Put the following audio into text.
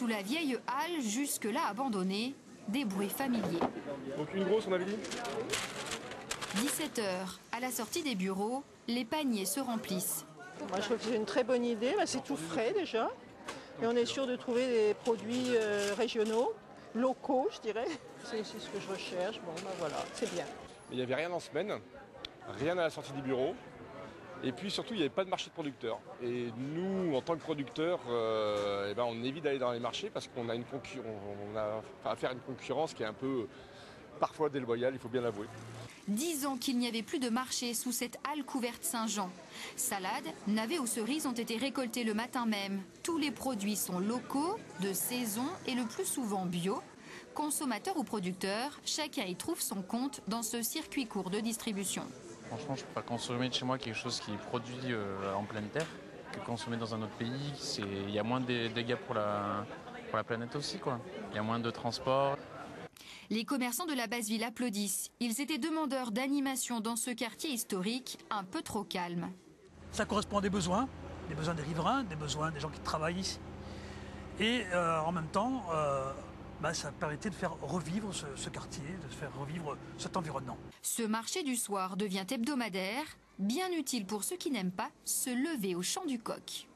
Sous la vieille halle, jusque-là abandonnée, des bruits familiers. Donc une grosse, on avait dit 17h, à la sortie des bureaux, les paniers se remplissent. Moi, je trouve que c'est une très bonne idée. Bah, c'est tout frais déjà. Et on est sûr de trouver des produits euh, régionaux, locaux, je dirais. C'est ce que je recherche. Bon, bah voilà, c'est bien. Mais il n'y avait rien en semaine, rien à la sortie des bureaux. Et puis surtout, il n'y avait pas de marché de producteurs. Et nous, en tant que producteurs, euh, eh ben, on évite d'aller dans les marchés parce qu'on a, une on a affaire à une concurrence qui est un peu parfois déloyale, il faut bien l'avouer. Dix ans qu'il n'y avait plus de marché sous cette halle couverte Saint-Jean. Salades, navets ou cerises ont été récoltés le matin même. Tous les produits sont locaux, de saison et le plus souvent bio. Consommateurs ou producteurs, chacun y trouve son compte dans ce circuit court de distribution. Franchement, je préfère consommer de chez moi quelque chose qui est produit euh, en pleine terre que consommer dans un autre pays. C'est- Il y a moins de dégâts pour la, pour la planète aussi. Quoi. Il y a moins de transport. Les commerçants de la basse ville applaudissent. Ils étaient demandeurs d'animation dans ce quartier historique un peu trop calme. Ça correspond à des besoins, des besoins des riverains, des besoins des gens qui travaillent ici. Et euh, en même temps, euh, bah, ça permettait de faire revivre ce, ce quartier, de faire revivre cet environnement. Ce marché du soir devient hebdomadaire, bien utile pour ceux qui n'aiment pas se lever au champ du coq.